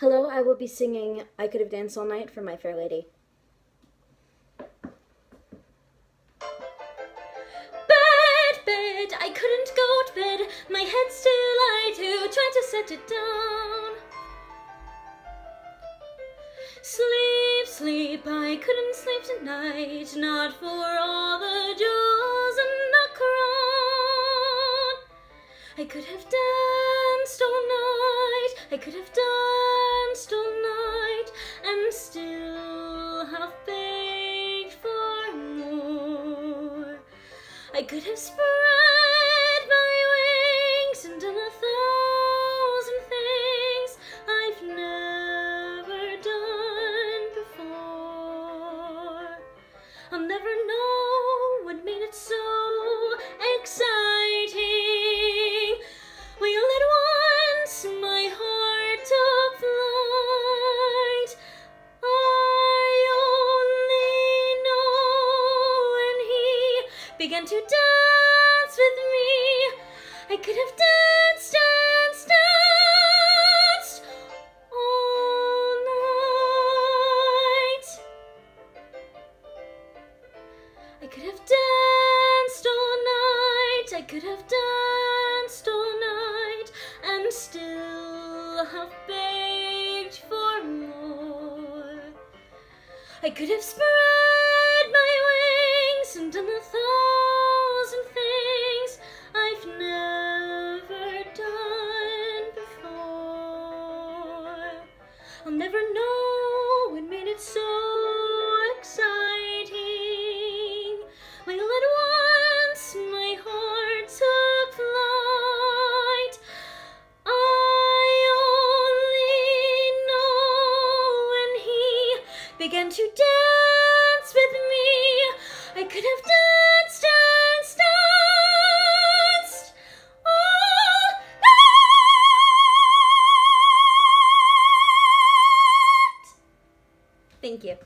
Hello, I will be singing I Could Have Danced All Night for My Fair Lady. Bed, bed, I couldn't go to bed. My head still lied to try to set it down. Sleep, sleep, I couldn't sleep tonight, not for all the jewels in the crown. I could have danced all night, I could have danced I could have spread began to dance with me. I could have danced, danced, danced all night. I could have danced all night. I could have danced all night and still have begged for more. I could have spread began to dance with me. I could have danced, danced, danced all night. Thank you.